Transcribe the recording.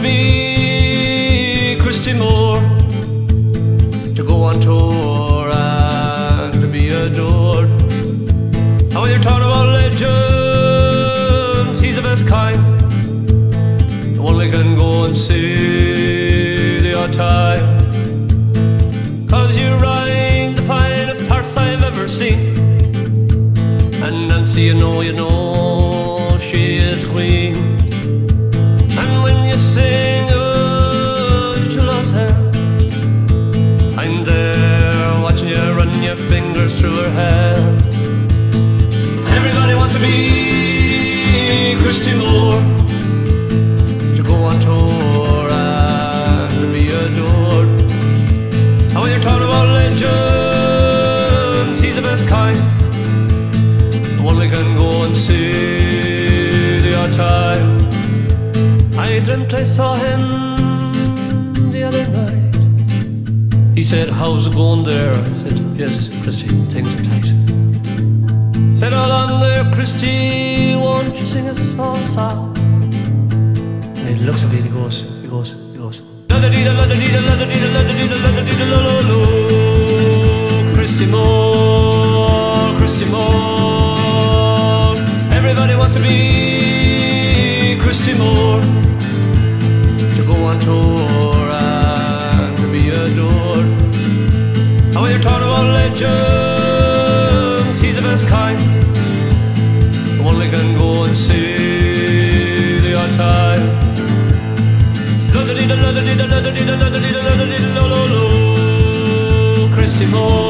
to be Christy Moore to go on tour and to be adored. And when you're talking about legends, he's the best kind, the one we can go and see the odd time. Cause you ride the finest horse I've ever seen, and Nancy, you know, you know. Your fingers through her hair. Everybody wants to be Christy Moore to go on tour and be adored. And when you're talking about legends, he's the best kind. The one we can go and see the time. I dreamt I saw him He said, How's it going there? I said, Yes, Christy, things are tight. Said, All on there, Christy, won't you sing us a song? And he looks at me and he goes, he goes, he goes, la da dee da la da dee da la da dee da la da dee da la da dee da lo lo. Christy Moore, Christy Moore. Everybody wants to be best kind. One can go and see the odd time. Christy Moore,